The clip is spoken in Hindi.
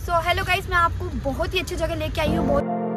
सो हेलो गाइस मैं आपको बहुत ही अच्छी जगह लेके आई हूँ बहुत